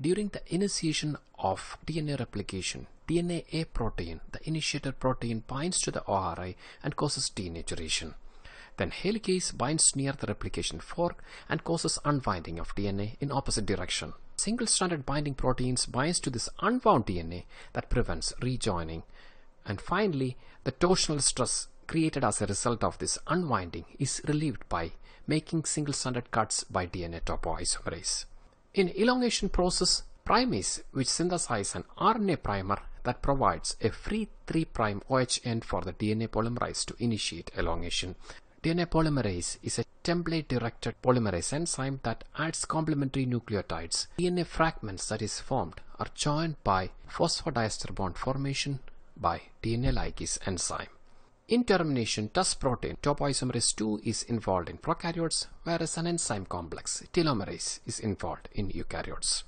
During the initiation of DNA replication, DnaA protein, the initiator protein binds to the ORI and causes denaturation. Then helicase binds near the replication fork and causes unwinding of DNA in opposite direction. Single-stranded binding proteins binds to this unwound DNA that prevents rejoining. And finally, the torsional stress created as a result of this unwinding is relieved by making single-stranded cuts by DNA topoisomerase. In elongation process, primase which synthesize an RNA primer that provides a free 3' OH end for the DNA polymerase to initiate elongation. DNA polymerase is a template-directed polymerase enzyme that adds complementary nucleotides. DNA fragments that is formed are joined by phosphodiester bond formation by DNA ligase enzyme. In termination, TUS protein topoisomerase 2 is involved in prokaryotes, whereas an enzyme complex, telomerase, is involved in eukaryotes.